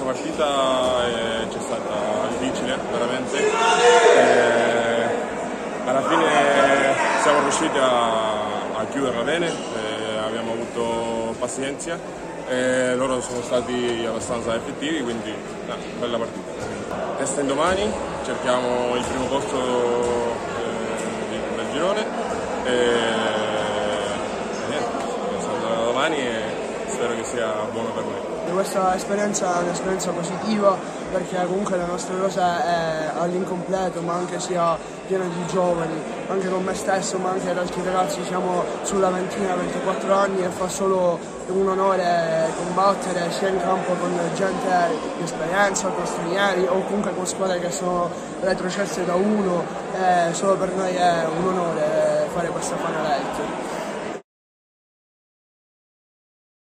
questa partita eh, c'è stata difficile, veramente. E alla fine siamo riusciti a, a chiuderla bene, eh, abbiamo avuto pazienza e loro sono stati abbastanza effettivi, quindi no, bella partita. Testa in domani, cerchiamo il primo posto eh, del girone e niente, domani e spero che sia buono per noi. Questa esperienza è un'esperienza positiva perché comunque la nostra rosa è all'incompleto ma anche sia piena di giovani, anche con me stesso ma anche ad altri ragazzi siamo sulla ventina, 24 anni e fa solo un onore combattere sia in campo con gente di esperienza, con stranieri o comunque con squadre che sono retrocesse da uno, e solo per noi è un onore fare questa Final